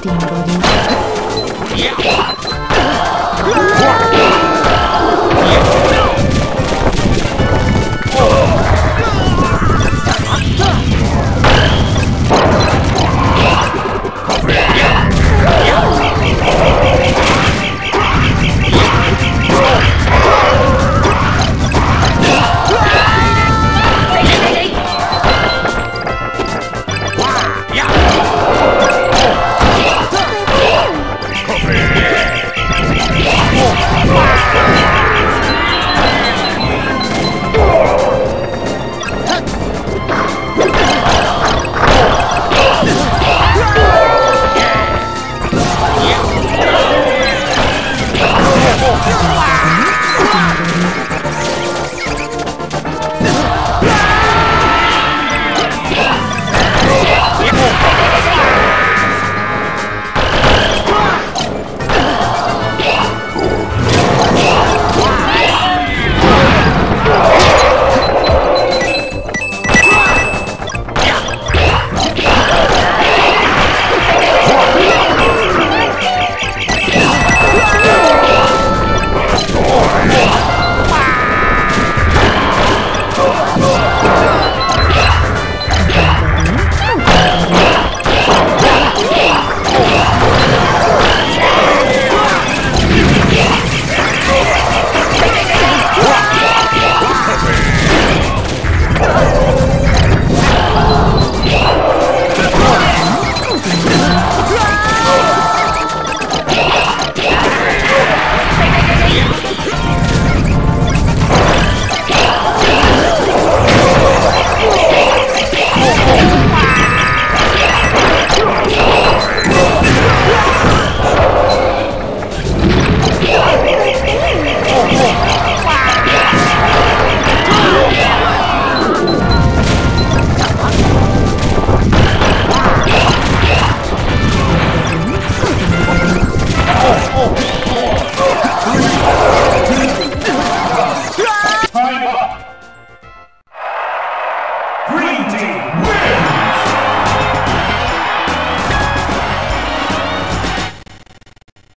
定住定